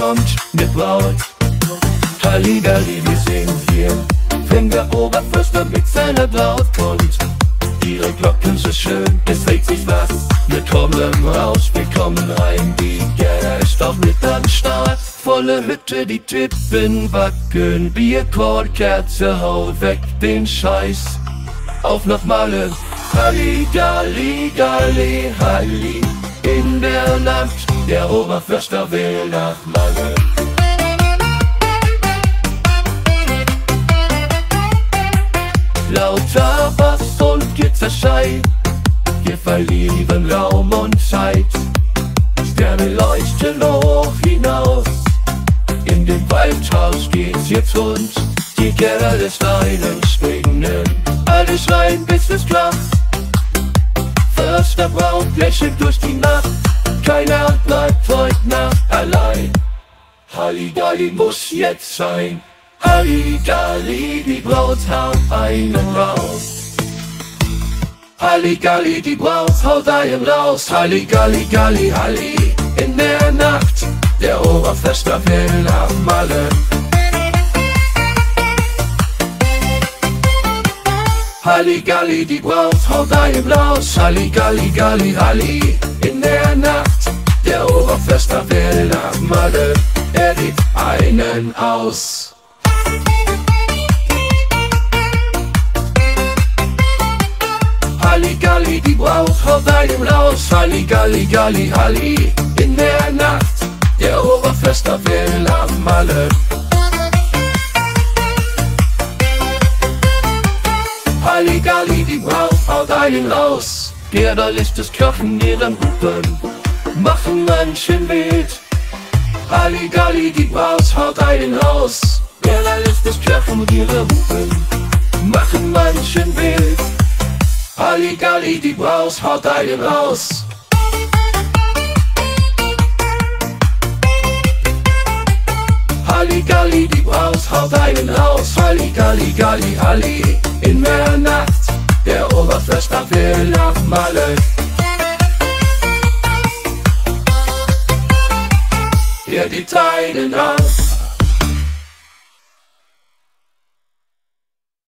kommt mit Braut. Halligalli, wir singen hier, wenn der Oberförster mit seiner Braut kommt. Ihre Glocken so schön, es dreht sich was. Wir kommen raus, wir kommen rein, die Gerda ist auch mit am Start. Volle Hütte, die Tippen wackeln, Bierkorn, Kerze, hau weg den Scheiß. Auf nach Malle, Halli, Galli, Galli, Halli. In der Nacht, der Oberförster will nach Malle. Lauter Bass und Gitzerschei, wir verlieren Raum und Zeit. Sterne leuchten hoch hinaus, in dem Waldhaus geht's jetzt rund. Die Kerle Steine springen, alle schreien bis es klappt. Förster Braun lächelt durch die Nacht, keiner bleibt heute Nacht allein. Halligalli muss jetzt sein. Halligalli, die Braut haut einen raus. Halligalli, die Braut haut einen raus. Halligalli, Galli, Halli, in der Nacht, der Oberfester will nach Malle. Halligalli, die Braut haut einen raus. Halligalli, Galli, Halli, in der Nacht, der Oberfester will nach Malle. Er rief einen aus. Halligalli, die Braut haut einen raus. Halligalli, Galli, Halli, in der Nacht, der Oberfester will nach Malle. Halligalli, die Braut haut einen raus. Gerda lässt es krachen, ihren Hupen, machen manchen wild. Halligalli, die Braut haut einen raus. Gerda lässt es krachen, ihre Hupen, machen manchen wild. Halligalli, die Braut haut einen raus. Halligalli, die Braut haut einen raus. Galli, Halli, in der Nacht, will nach Malle. Er die Teile nach